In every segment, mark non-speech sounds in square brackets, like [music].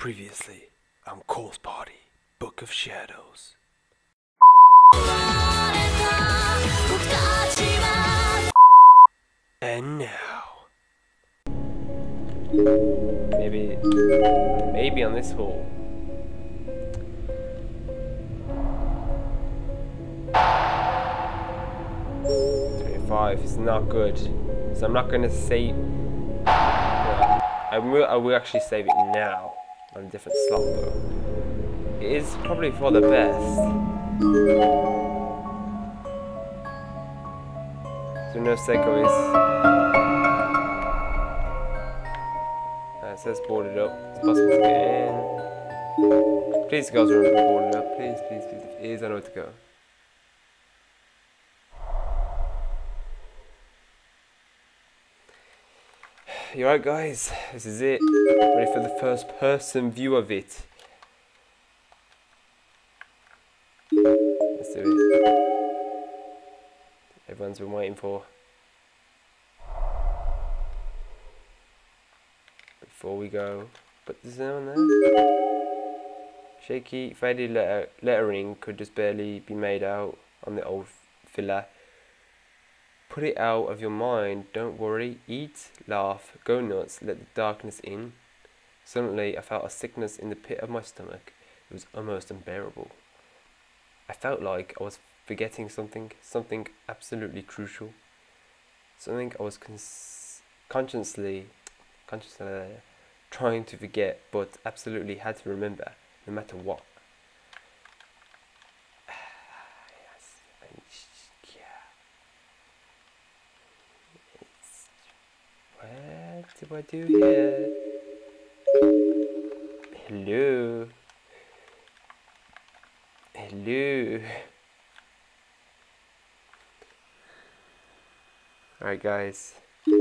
Previously, on Corpse Party, Book of Shadows. And now, Maybe, maybe on this hall. Twenty-five is not good, so I'm not gonna save. Well, I will. I will actually save it now on a different slot though. It is probably for the best. So no is. Uh, it says boarded up. It's possible to get in. Please, girls, remember boarded up. Please, please, please. It is, I know where to go. You alright, guys? This is it. Ready for the first person view of it. Let's do it. Everyone's been waiting for. Before we go, but there's no one there. Shaky, faded letter, lettering could just barely be made out on the old filler. Put it out of your mind, don't worry, eat, laugh, go nuts, let the darkness in. Suddenly, I felt a sickness in the pit of my stomach. It was almost unbearable. I felt like I was forgetting something, something absolutely crucial. Something I was cons- consciously, consciously trying to forget, but absolutely had to remember, no matter what. yes, and sh- yeah. It's, what do I do here? Hello. Hello. Alright, guys. so,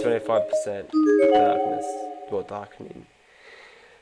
Twenty-five percent darkness, well, darkening.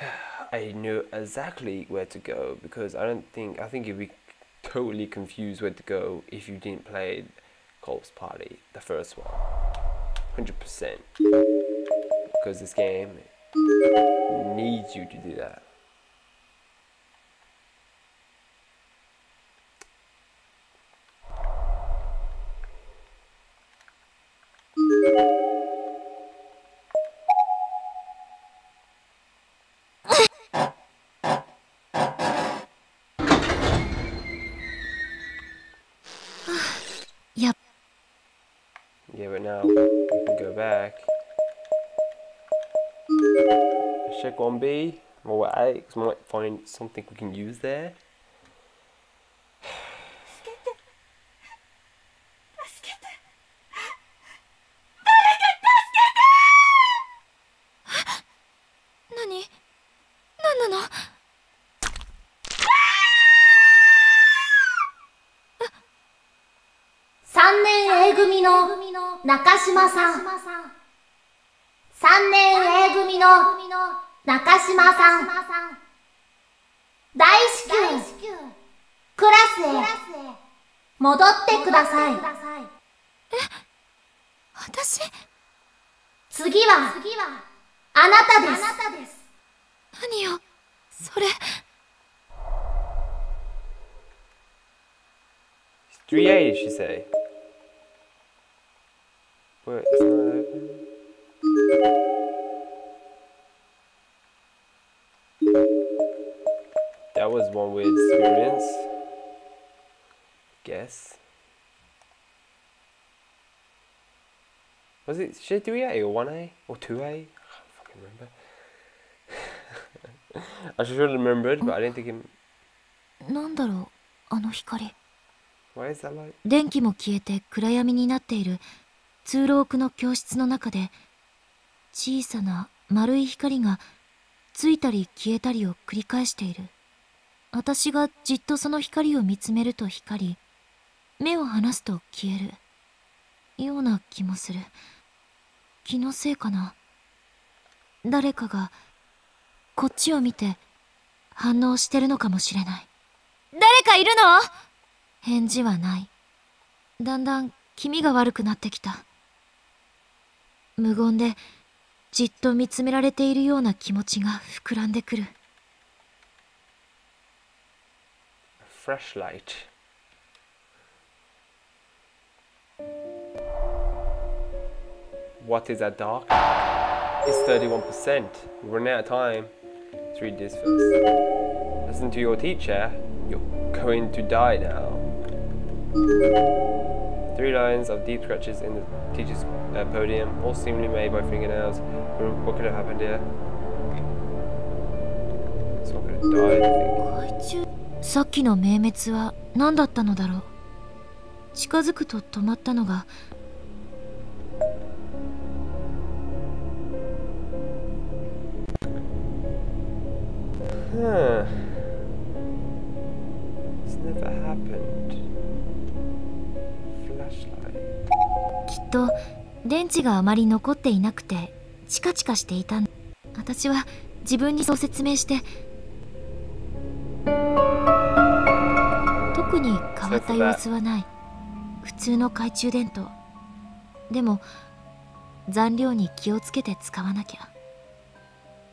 [sighs] I knew exactly where to go because I don't think I think you'd be totally confused where to go if you didn't play Corpse Party, the first one. Hundred percent. Because this game needs you to do that. go back. Check 1B or A, because we might find something we can use there. 何何なの三年 A 組の 中島さん。三年 A 組の中島さん。大至急、クラスへ戻ってください。私？次は、あなたです。何よ？それ 3A, did she say? What? It's not open? That was one weird experience. Guess. Was it should I do 3A or 1A or 2A? I can't fucking remember. [laughs] I should have remembered, but I didn't think him. なんだろうあの光 Why is that like? 電気も消えて暗闇になっている 通路奥の教室の中で小さな丸い光がついたり消えたりを繰り返している。私がじっとその光を見つめると光り目を離すと消える。ような気もする。気のせいかな。誰かがこっちを見て反応してるのかもしれない。誰かいるの？返事はない。だんだん気味が悪くなってきた無言でじっと見つめられているような気持ちが膨らんでくる Fresh light. What is that dark? It's 31%. We're running out of time. Let's read this first. Listen to your teacher. You're going to die now. Three lines of deep scratches in the teacher's uh, podium, all seemingly made by fingernails. What could have happened here? Someone could have died, I think. 海中さっきの明滅は何だったのだろう近づくと止まったのが Huh. 電池があまり残っていなくてチカチカしていた私は自分にそう説明して特に変わった様子はない。普通の懐中電灯。でも残量に気をつけて使わなきゃ。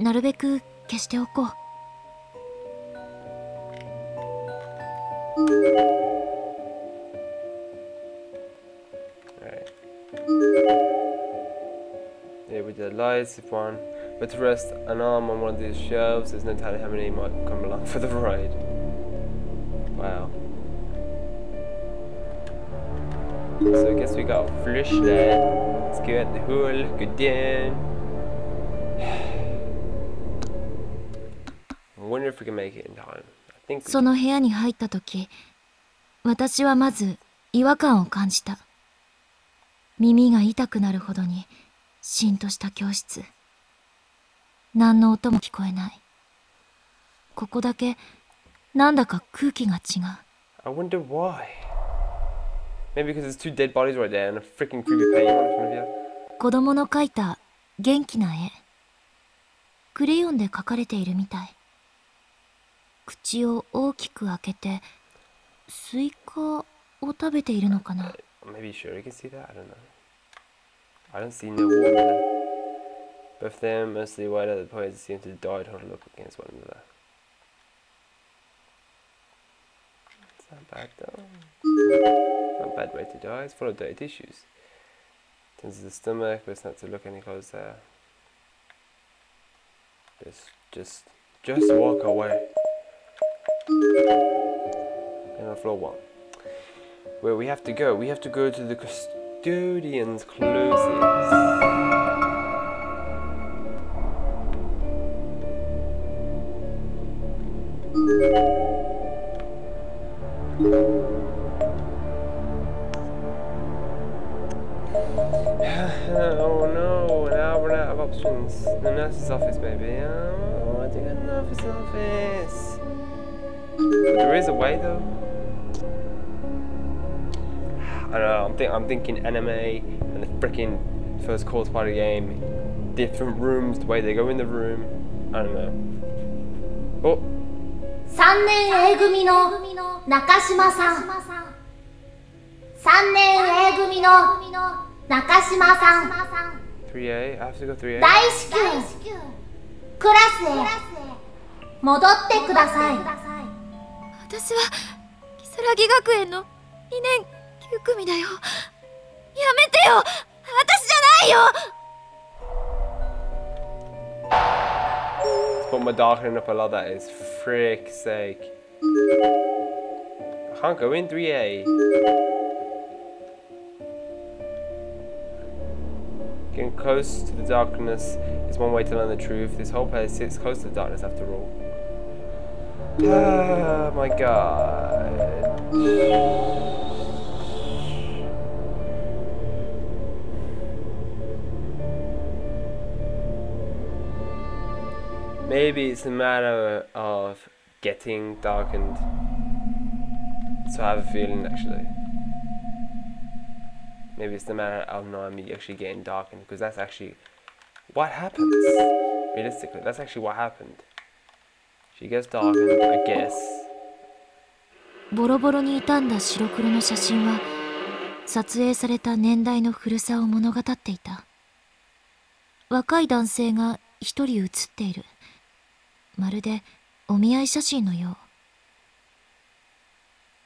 なるべく消しておこう。Yeah, we did lights if one. But to rest an arm on one of these shelves, there's no telling how many might come along for the ride. Wow. So I guess we got a flashlight. Let's go at the hole, go down. I wonder if we can make it in time. I think we その部屋に入った時私はまず違和感を感じた耳が痛くなるほどに しんとした教室何の音も聞こえないここだけなんだか空気が違う I wonder why. Maybe because there's two dead bodies right there and a freaking creepy painting on in front of you. 子供の描いた元気な絵クレヨンで描かれているみたい口を大きく開けてスイカを食べているのかな Maybe sure you can see that. I don't know. I don't see no watermelon. Both them mostly white other the points seem to die huddled up against one another. It's not bad though. Not a bad way to die. It's full of dirty tissues. Turns to the stomach, but it's not to look any closer. Just, just, just walk away. And on floor one where we have to go. We have to go to the custodian's closes. [sighs] oh no, now we're out of options. The nurse's office, baby. Oh, I think a nurse's office. There is a way though. I don't know. I'm, think I'm thinking anime and the freaking first course party game, different rooms, the way they go in the room. I don't know. Oh, 3年 A 組の中島さん。3年 A 組の中島さん。3A. I have to go 3A. 大至急、クラスへ戻ってください。私は如月学園の2年9組だよやめてよ私じゃないよ Let's put my darkening up a lot. That is frick's sake. I can't go in 3A. Getting close to the darkness is one way to learn the truth. This whole place sits close to the darkness after all. Ah, [sighs] my god. Maybe it's a matter of getting darkened. So I have a feeling actually. Maybe it's the matter of Naomi actually getting darkened because that's actually what happens. Realistically, that's actually what happened. She gets darkened, I guess. ボロボロに傷んだ白黒の写真は撮影された年代の古さを物語っていた若い男性が一人写っている。まるでお見合い写真のよ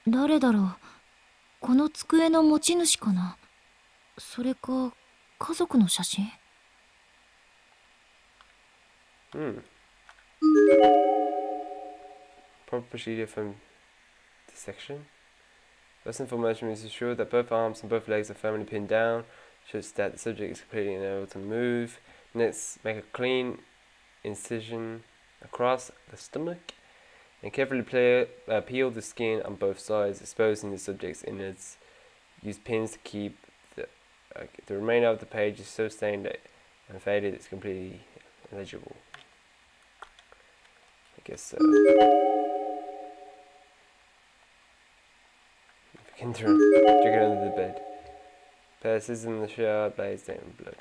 う。誰だろうこの机の持ち主かなそれか、家族の写真 Hmm. Proper procedure from this section. First and foremost, we must ensure that both arms and both legs are firmly pinned down, such that the subject is completely unable to move. Next, make a clean incision across the stomach and carefully play, uh, peel the skin on both sides, exposing the subject's innards. Use pins to keep the, uh, the remainder of the page is so stained and faded it's completely illegible. I guess so. Begin to drink it under the bed. Passes in the shower, blaze down blood.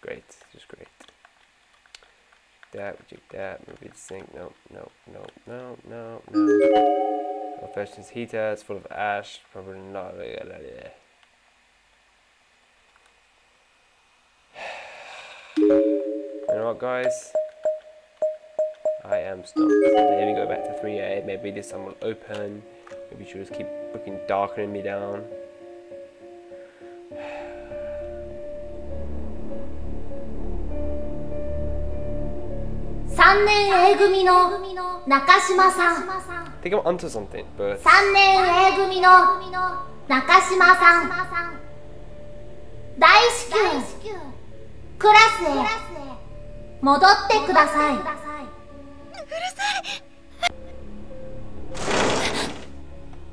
Great, just great. That, we reject that, maybe sink. No, no, no, no, no, no. Fashioned heater, it's full of ash, probably not. [sighs] You know what, guys? I am stumped. Maybe go back to 3A. Maybe this one will open. Maybe she'll just keep looking darkening me down. !3 年 A 組の中島さん。I think I'm onto something, but 3年 A 組の中島さん。大至急、クラスへ戻ってください。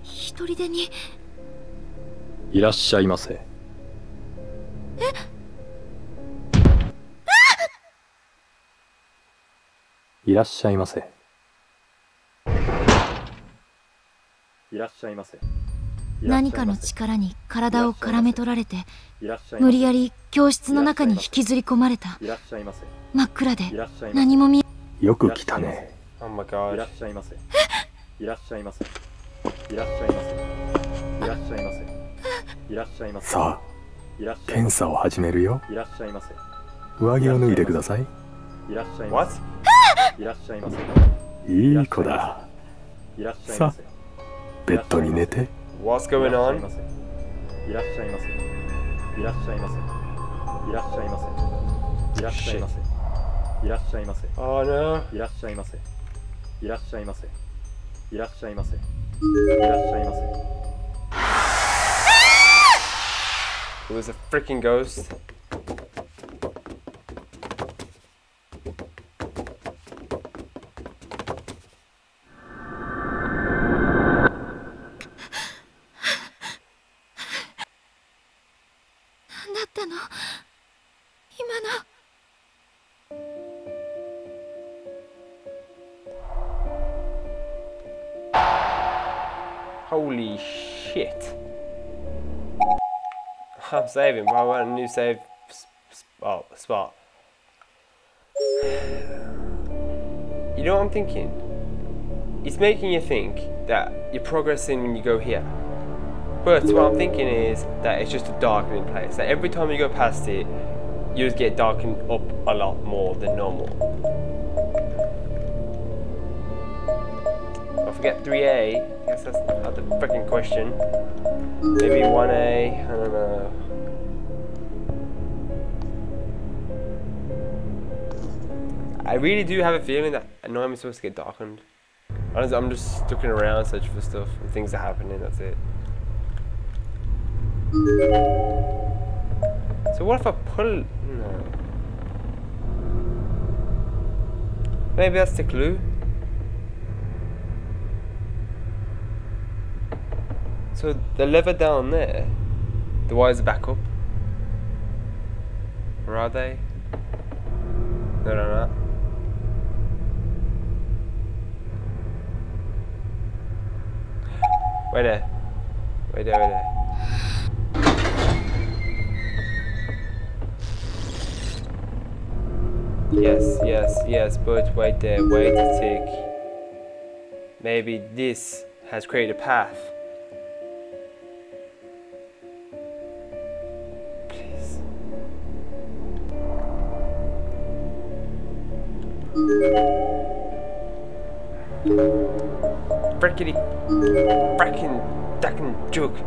一人でに、いらっしゃいませいらっしゃいませ。いらっしゃいませ。何かの力に体を絡め取られて、無理やり教室の中に引きずり込まれた。いらっしゃいませ。真っ暗で何も見えよく来たね。oh い.らっしゃい。ませいらっしゃいませ。いらっしゃいませ。いらっしゃいませ。いらっしゃいませ。さいらっしゃいまあ検査を始めるよ。せいらっしゃいませ。上着を脱いでください。いらっしゃいま What? せいらっしゃいませ。いい子だ。いらっしゃいませ。ベッドに寝て。What's going いらっしゃい on? ませいらっしゃいませ。いらっしゃいませ。いらっしゃいませ。いらっしゃいませいらっしゃいませ。Oh no. いらっしゃいませ。いらっしゃいませ。いらっしゃいませ。いらっしゃいませ。It was a freaking ghost? Saving, but I want a new save oh, spot. [sighs] You know what I'm thinking? It's making you think that you're progressing when you go here. But what I'm thinking is that it's just a darkening place. That every time you go past it, you just get darkened up a lot more than normal. I forget 3A. I guess that's not the freaking question. Maybe 1A. I don't know. I really do have a feeling that I know I'm supposed to get darkened. Honestly, I'm just looking around searching for stuff and things are happening. That's it. So what if I pull? No. Maybe that's the clue. So the lever down there, the wires are back up. Or are they? No, no, no. Wait there. Wait there, Wait there. Yes, yes, yes, but wait there, wait a tick. Maybe this has created a path. Please. Frickety, fracking, dacking jug.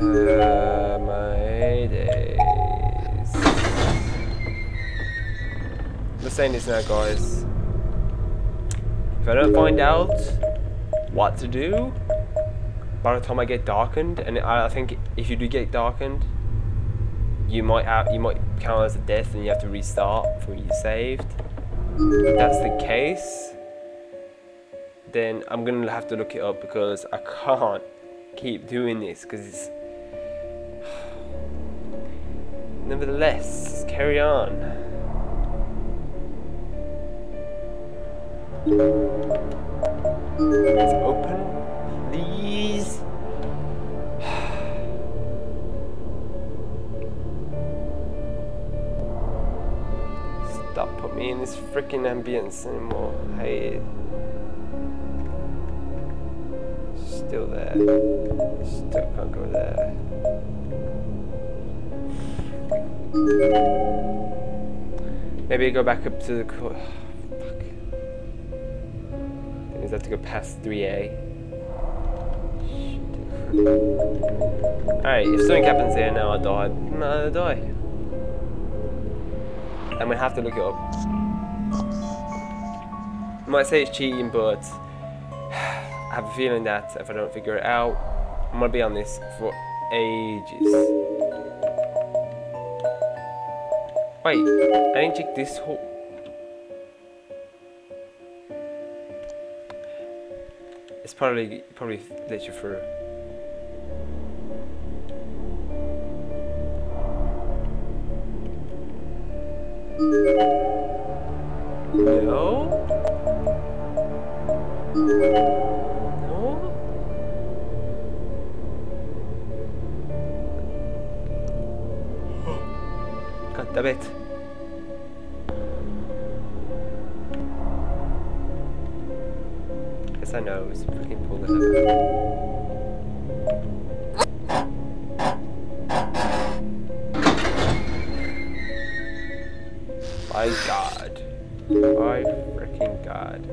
Uh, my days. I'm this now, guys. If I don't find out what to do by the time I get darkened, and I, I think if you do get darkened, you might have you might count as a death and you have to restart before you saved. If that's the case, then I'm gonna have to look it up because I can't keep doing this because it's. [sighs] Nevertheless, carry on. It's open, Putting me in this freaking ambience anymore. Hey. Still there. Still can't go there. Maybe go back up to the. Co- [sighs] Fuck. That I have to go past 3A. Alright, if something happens here now, I die. No, I die. I'm gonna have to look it up. I might say it's cheating, but I have a feeling that if I don't figure it out, I'm gonna be on this for ages. Wait, I didn't check this whole. It's probably probably let you through. No. No. God damn it. Guess I know, it's freaking pull the god. My freaking god.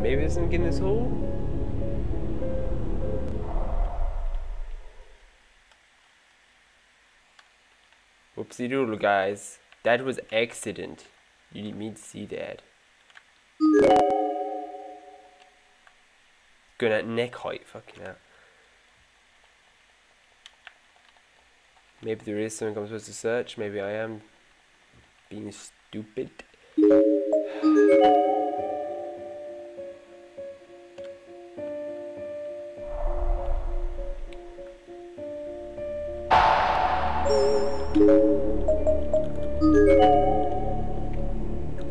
Maybe there's something in this hole? Whoopsie doodle, guys. That was accident. You didn't mean to see that. Going at neck height, fucking hell. Maybe there is something I'm supposed to search. Maybe I am being stupid.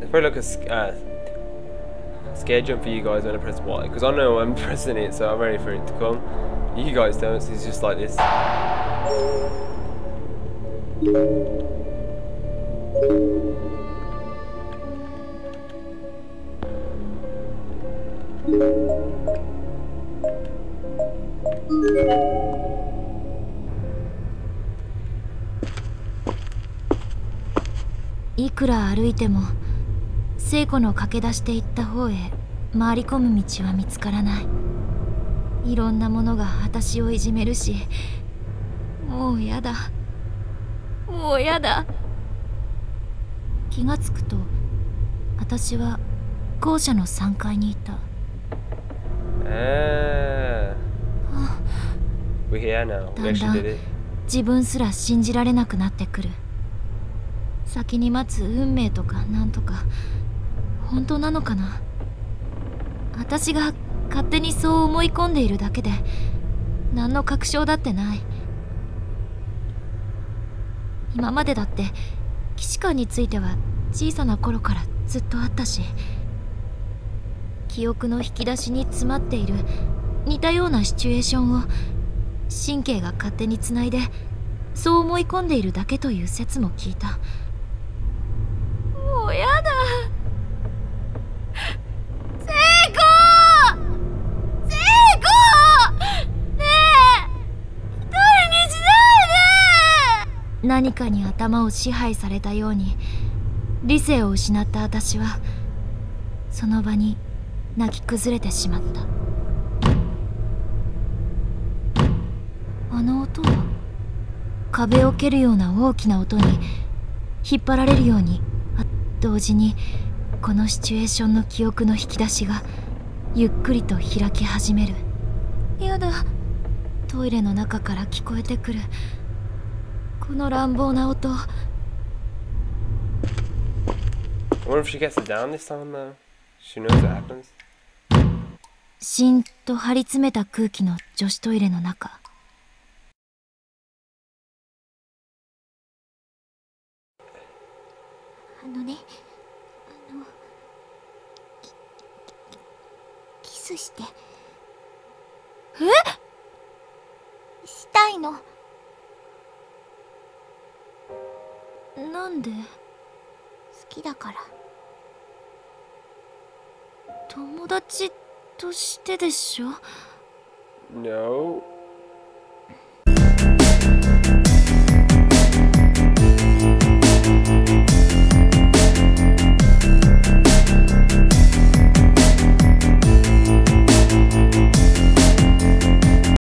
Probably like a uh, scare jump for you guys when I press Y, because I know I'm [laughs] pressing it, so I'm ready for it to come. You guys don't, so it's just like this. いくら歩いても聖子の駆け出していった方へ回り込む道は見つからない。いろんなものが私をいじめるしもうやだ。もうやだ気がつくと私は校舎の3階にいた Ah. Here now. We だんだん.自分すら信じられなくなってくる先に待つ運命とかなんとか本当なのかな私が勝手にそう思い込んでいるだけで何の確証だってない今までだって騎士官については小さな頃からずっとあったし記憶の引き出しに詰まっている似たようなシチュエーションを神経が勝手につないでそう思い込んでいるだけという説も聞いた。もうやだ。何かに頭を支配されたように理性を失った私はその場に泣き崩れてしまった。あの音は壁を蹴るような大きな音に引っ張られるように同時にこのシチュエーションの記憶の引き出しがゆっくりと開き始める。やだトイレの中から聞こえてくる。この乱暴な音 I wonder if she gets it down this time though. She knows what happens. しんと張り詰めた空気の女子トイレの中あのねあのキキスしてえしたいのなんで？好きだから。友達としてでしょ？No.